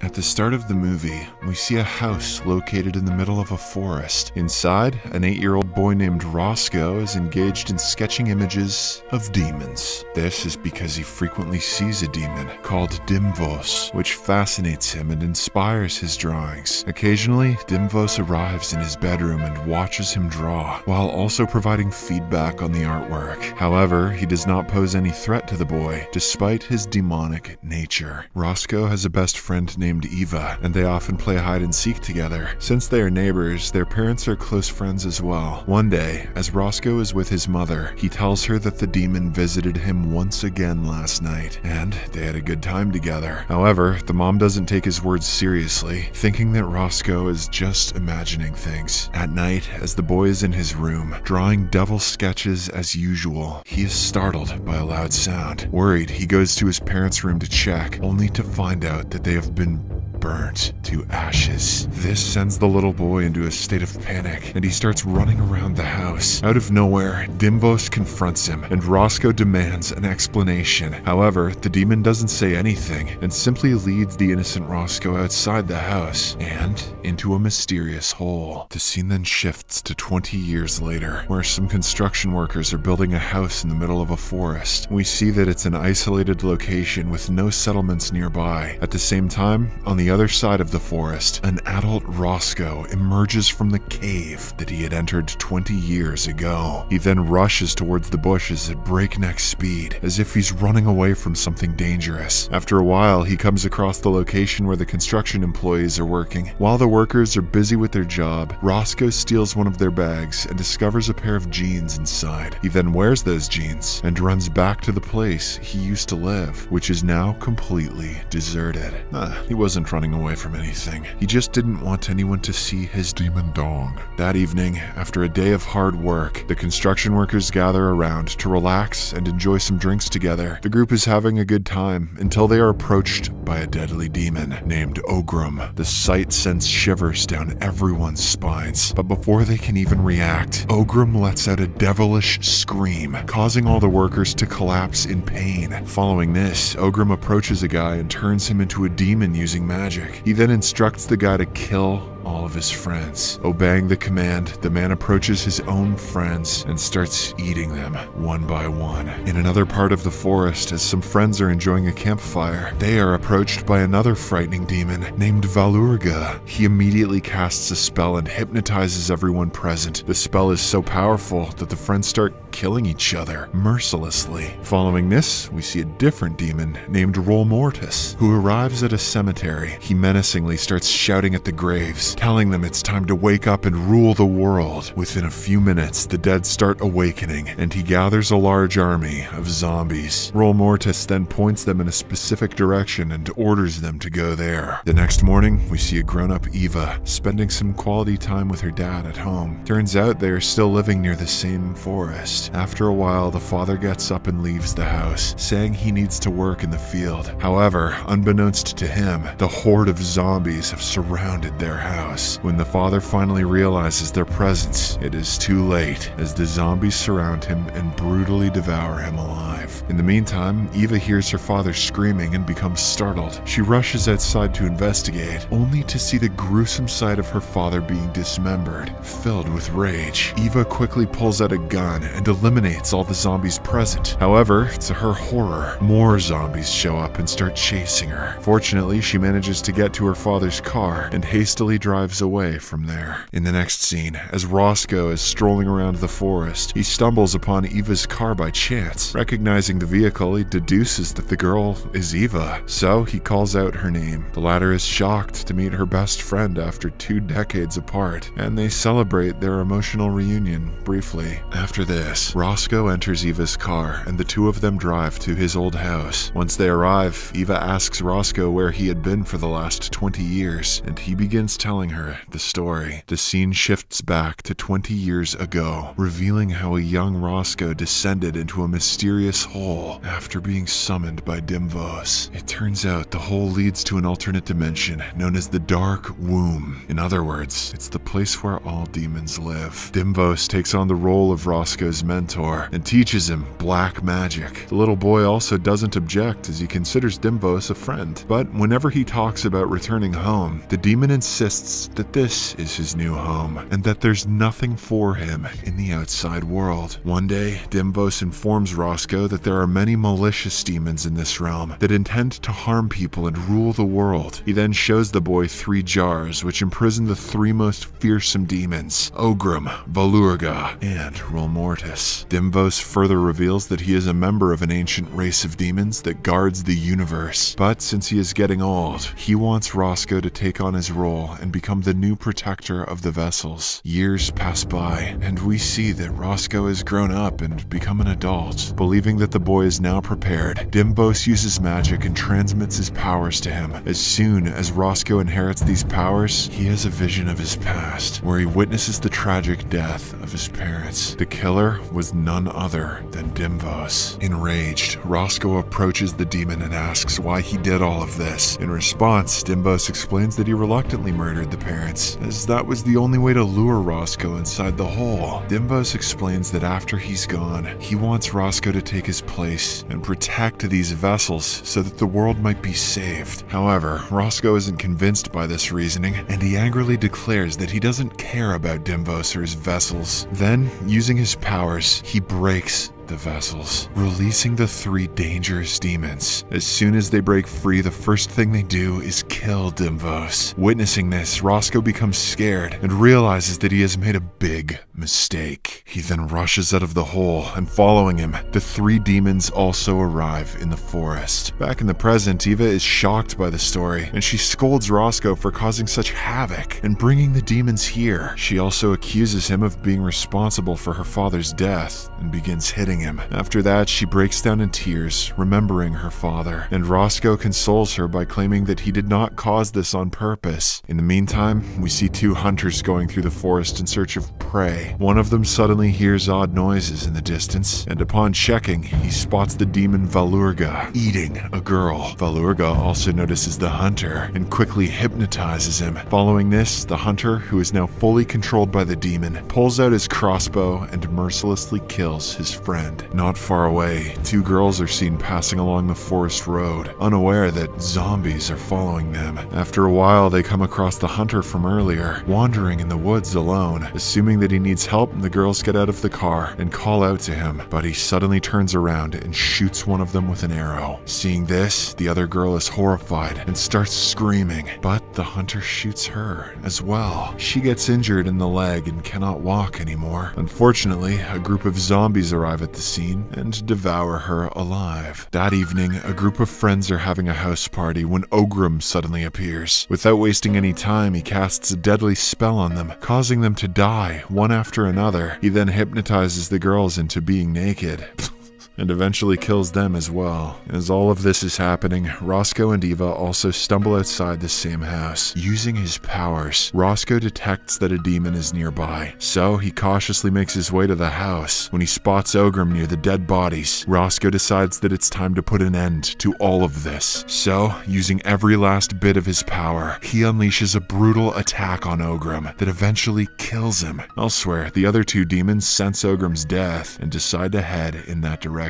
At the start of the movie, we see a house located in the middle of a forest. Inside, an eight year old boy named Roscoe is engaged in sketching images of demons. This is because he frequently sees a demon called Dimvos, which fascinates him and inspires his drawings. Occasionally, Dimvos arrives in his bedroom and watches him draw, while also providing feedback on the artwork. However, he does not pose any threat to the boy, despite his demonic nature. Roscoe has a best friend named Eva, and they often play hide and seek together. Since they are neighbors, their parents are close friends as well. One day, as Roscoe is with his mother, he tells her that the demon visited him once again last night, and they had a good time together. However, the mom doesn't take his words seriously, thinking that Roscoe is just imagining things. At night, as the boy is in his room, drawing devil sketches as usual, he is startled by a loud sound. Worried, he goes to his parents' room to check, only to find out that they have been bin. Burnt to ashes. This sends the little boy into a state of panic, and he starts running around the house. Out of nowhere, Dimvos confronts him, and Roscoe demands an explanation. However, the demon doesn't say anything, and simply leads the innocent Roscoe outside the house and into a mysterious hole. The scene then shifts to 20 years later, where some construction workers are building a house in the middle of a forest. We see that it's an isolated location with no settlements nearby. At the same time, on the other side of the forest, an adult Roscoe emerges from the cave that he had entered 20 years ago. He then rushes towards the bushes at breakneck speed, as if he's running away from something dangerous. After a while, he comes across the location where the construction employees are working. While the workers are busy with their job, Roscoe steals one of their bags and discovers a pair of jeans inside. He then wears those jeans and runs back to the place he used to live, which is now completely deserted. Ah, he wasn't running away from anything. He just didn't want anyone to see his demon dong. That evening, after a day of hard work, the construction workers gather around to relax and enjoy some drinks together. The group is having a good time until they are approached by a deadly demon named Ogrim. The sight sends shivers down everyone's spines, but before they can even react, Ogrim lets out a devilish scream, causing all the workers to collapse in pain. Following this, Ogrim approaches a guy and turns him into a demon using magic. He then instructs the guy to kill all of his friends. Obeying the command, the man approaches his own friends and starts eating them one by one. In another part of the forest, as some friends are enjoying a campfire, they are approached by another frightening demon named Valurga. He immediately casts a spell and hypnotizes everyone present. The spell is so powerful that the friends start killing each other mercilessly. Following this, we see a different demon named Roll Mortis, who arrives at a cemetery. He menacingly starts shouting at the graves, telling them it's time to wake up and rule the world. Within a few minutes, the dead start awakening, and he gathers a large army of zombies. Roll Mortis then points them in a specific direction and orders them to go there. The next morning, we see a grown up Eva spending some quality time with her dad at home. Turns out they are still living near the same forest. After a while, the father gets up and leaves the house, saying he needs to work in the field. However, unbeknownst to him, the horde of zombies have surrounded their house. When the father finally realizes their presence, it is too late, as the zombies surround him and brutally devour him alive. In the meantime, Eva hears her father screaming and becomes startled. She rushes outside to investigate, only to see the gruesome sight of her father being dismembered. Filled with rage, Eva quickly pulls out a gun and eliminates all the zombies present. However, to her horror, more zombies show up and start chasing her. Fortunately, she manages to get to her father's car and hastily drives away from there. In the next scene, as Roscoe is strolling around the forest, he stumbles upon Eva's car by chance. Recognizing the vehicle, he deduces that the girl is Eva, so he calls out her name. The latter is shocked to meet her best friend after two decades apart, and they celebrate their emotional reunion briefly. After this, Roscoe enters Eva's car, and the two of them drive to his old house. Once they arrive, Eva asks Roscoe where he had been for the last 20 years, and he begins telling telling her the story. The scene shifts back to 20 years ago, revealing how a young Roscoe descended into a mysterious hole after being summoned by Dimvos. It turns out the hole leads to an alternate dimension known as the Dark Womb. In other words, it's the place where all demons live. Dimvos takes on the role of Roscoe's mentor and teaches him black magic. The little boy also doesn't object as he considers Dimvos a friend. But whenever he talks about returning home, the demon insists that this is his new home and that there's nothing for him in the outside world. One day, Dimvos informs Roscoe that there are many malicious demons in this realm that intend to harm people and rule the world. He then shows the boy three jars which imprison the three most fearsome demons Ogrim, Valurga, and Rolmortis. Dimvos further reveals that he is a member of an ancient race of demons that guards the universe. But since he is getting old, he wants Roscoe to take on his role and become the new protector of the vessels. Years pass by, and we see that Roscoe has grown up and become an adult. Believing that the boy is now prepared, Dimvos uses magic and transmits his powers to him. As soon as Roscoe inherits these powers, he has a vision of his past, where he witnesses the tragic death of his parents. The killer was none other than Dimvos. Enraged, Roscoe approaches the demon and asks why he did all of this. In response, Dimvos explains that he reluctantly murdered the parents, as that was the only way to lure Roscoe inside the hole. Dimvos explains that after he's gone, he wants Roscoe to take his place and protect these vessels so that the world might be saved. However, Roscoe isn't convinced by this reasoning, and he angrily declares that he doesn't care about Dimvos or his vessels. Then, using his powers, he breaks the vessels, releasing the three dangerous demons. As soon as they break free, the first thing they do is kill Dimvos. Witnessing this, Roscoe becomes scared and realizes that he has made a big mistake. He then rushes out of the hole, and following him, the three demons also arrive in the forest. Back in the present, Eva is shocked by the story, and she scolds Roscoe for causing such havoc and bringing the demons here. She also accuses him of being responsible for her father's death and begins hitting him. After that, she breaks down in tears, remembering her father, and Roscoe consoles her by claiming that he did not cause this on purpose. In the meantime, we see two hunters going through the forest in search of prey. One of them suddenly hears odd noises in the distance, and upon checking, he spots the demon Valurga eating a girl. Valurga also notices the hunter and quickly hypnotizes him. Following this, the hunter, who is now fully controlled by the demon, pulls out his crossbow and mercilessly kills his friend. Not far away, two girls are seen passing along the forest road, unaware that zombies are following them. After a while, they come across the hunter from earlier, wandering in the woods alone. Assuming that he needs help, and the girls get out of the car and call out to him, but he suddenly turns around and shoots one of them with an arrow. Seeing this, the other girl is horrified and starts screaming, but the hunter shoots her as well. She gets injured in the leg and cannot walk anymore. Unfortunately, a group of zombies arrive at the scene and devour her alive. That evening, a group of friends are having a house party when Ogrim suddenly appears. Without wasting any time, he casts a deadly spell on them, causing them to die one after another. He then hypnotizes the girls into being naked. and eventually kills them as well. As all of this is happening, Roscoe and Eva also stumble outside the same house. Using his powers, Roscoe detects that a demon is nearby, so he cautiously makes his way to the house. When he spots Ogrim near the dead bodies, Roscoe decides that it's time to put an end to all of this. So, using every last bit of his power, he unleashes a brutal attack on Ogrim that eventually kills him. Elsewhere, the other two demons sense Ogrim's death and decide to head in that direction.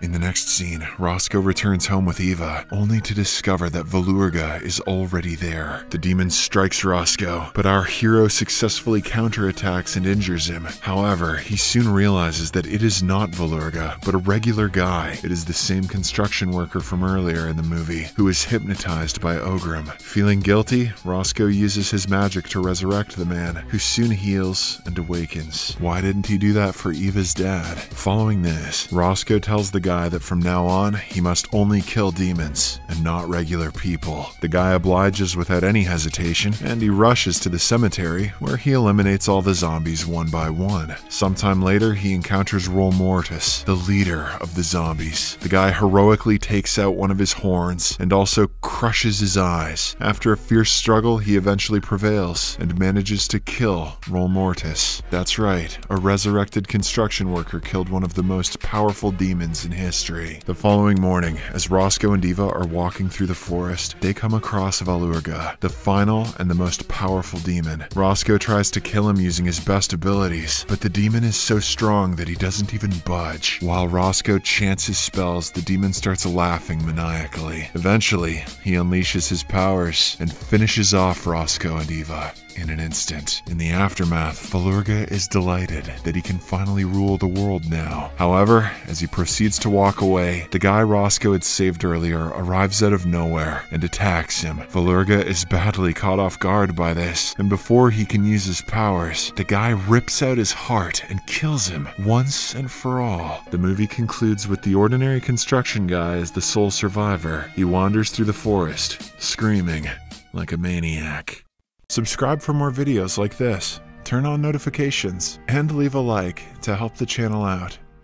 In the next scene, Roscoe returns home with Eva, only to discover that Valurga is already there. The demon strikes Roscoe, but our hero successfully counterattacks and injures him. However, he soon realizes that it is not Valurga, but a regular guy. It is the same construction worker from earlier in the movie, who is hypnotized by Ogrim. Feeling guilty, Roscoe uses his magic to resurrect the man, who soon heals and awakens. Why didn't he do that for Eva's dad? Following this, Roscoe Tells the guy that from now on, he must only kill demons and not regular people. The guy obliges without any hesitation, and he rushes to the cemetery where he eliminates all the zombies one by one. Sometime later, he encounters Rol Mortis, the leader of the zombies. The guy heroically takes out one of his horns and also crushes his eyes. After a fierce struggle, he eventually prevails and manages to kill Rol Mortis. That's right, a resurrected construction worker killed one of the most powerful demons in history. The following morning, as Roscoe and Eva are walking through the forest, they come across Valurga, the final and the most powerful demon. Roscoe tries to kill him using his best abilities, but the demon is so strong that he doesn't even budge. While Roscoe chants his spells, the demon starts laughing maniacally. Eventually, he unleashes his powers and finishes off Roscoe and Eva in an instant. In the aftermath, Valurga is delighted that he can finally rule the world now. However, as he proceeds to walk away, the guy Roscoe had saved earlier arrives out of nowhere and attacks him. Valurga is badly caught off guard by this, and before he can use his powers, the guy rips out his heart and kills him once and for all. The movie concludes with the ordinary construction guy as the sole survivor. He wanders through the forest, screaming like a maniac. Subscribe for more videos like this, turn on notifications, and leave a like to help the channel out.